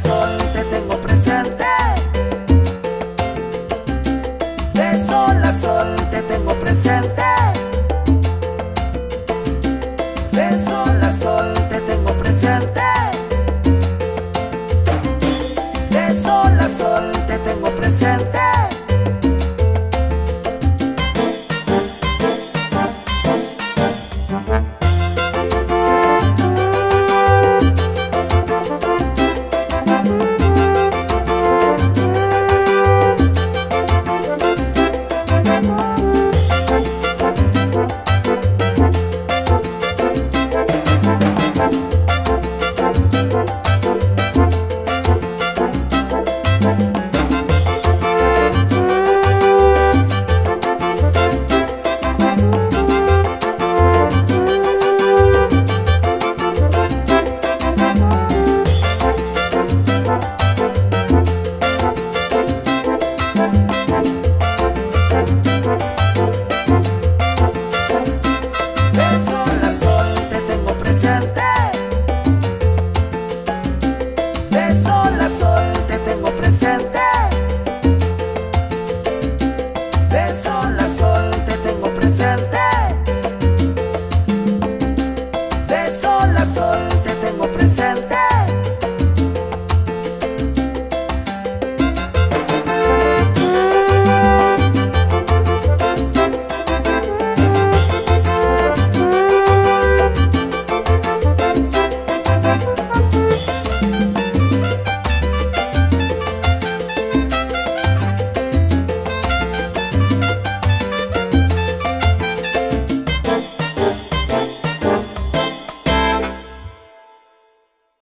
corazón te tengo presente. De sol a sol te tengo presente. De sol a sol te tengo presente. De sol a sol te tengo presente.